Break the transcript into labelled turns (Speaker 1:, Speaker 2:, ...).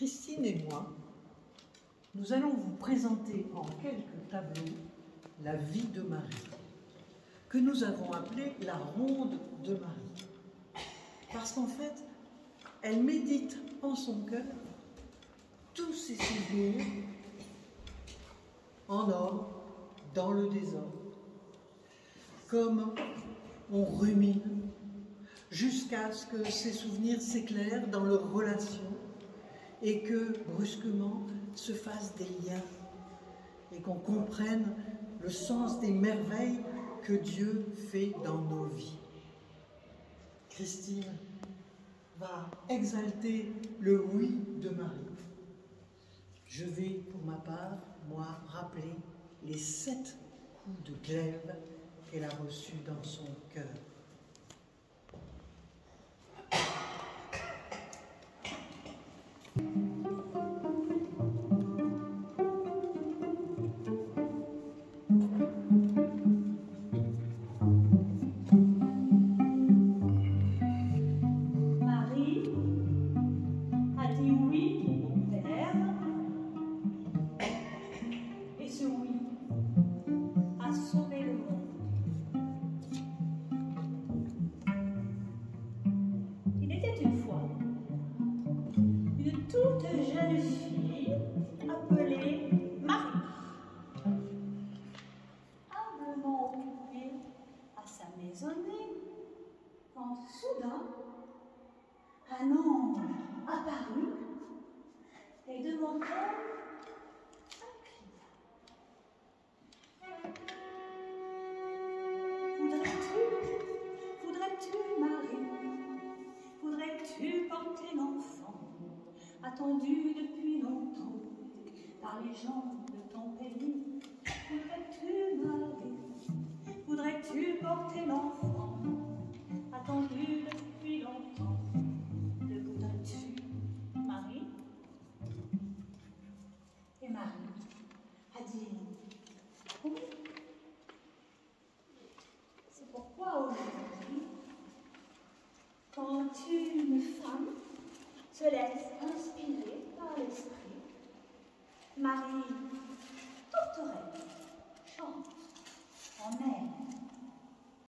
Speaker 1: Christine et moi, nous allons vous présenter en quelques tableaux la vie de Marie, que nous avons appelée la ronde de Marie. Parce qu'en fait, elle médite en son cœur tous ses souvenirs en or dans le désordre, comme on rumine jusqu'à ce que ces souvenirs s'éclairent dans leur relation et que brusquement se fassent des liens et qu'on comprenne le sens des merveilles que Dieu fait dans nos vies. Christine va exalter le oui de Marie. Je vais, pour ma part, moi, rappeler les sept coups de glaive qu'elle a reçus dans son cœur.
Speaker 2: de toute jeune fille appelée Marie. Humblement occupée à sa maisonnée, quand soudain, un ange apparut et demanda Voudrais-tu, Marie, voudrais-tu porter l'enfant attendu depuis longtemps par les gens de ton pays. Voudrais-tu marier Voudrais-tu porter l'enfant? Attendu depuis longtemps Le voudrais-tu marier Et Marie a dit oui. C'est pourquoi aujourd'hui, quand une femme, se laisse inspirer par l'esprit. Marie, tourterelle, chante, emmène.